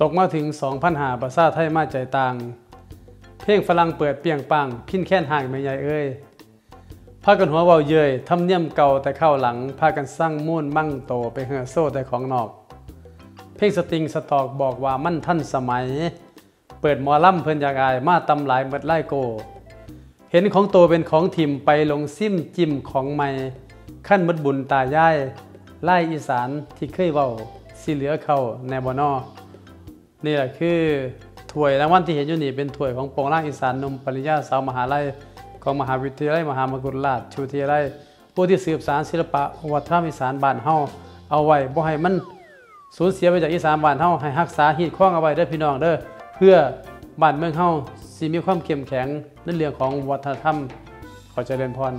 ตกมาถึง 2,000หาภาษาไทยมาใจต่าง เพลงฝรั่งเปิดเปียงปังพินแค้นห่างไม่ใหญ่เอ้ยพากันหัวเว้าเยยทำเนียมเก่าแต่เข้าหลัง พากันสร้างมุ่นมั่งโตไปเหือโซ่แต่ของนอก เพลงสติงสตอกบอกว่ามั่นท่านสมัย เปิดมอล่ำเพิ่นอยากอายมาตำหลายเมดไล่โก เห็นของโตเป็นของทิมไปลงซิมจิมของใหม่ ขั้นมดบุญตายายไล่อีสานที่เคยเว้าสิเหลือเขาในบอนอนี่แหละคือถ้วยรางวัลที่เห็นอยู่นี่เป็นถ้วยของโปรงล่างอีสานนมปริญญาสาวมหาลัยของมหาวิทยาลัยมหามกุฏราชชูวิทยาลัยผู้ที่สืบสานศิลปะวัฒนธรรมอีสานบ้านเฮาเอาไว้บ่ให้มันสูญเสียไปจากอีสานบ้านเฮาให้รักษาฮีดคล้องเอาไว้เด้อพี่น้องเด้อเพื่อบ้านเมืองเฮาสิมีความเข้มแข็งในเรื่องของวัฒนธรรมขอเจริญพร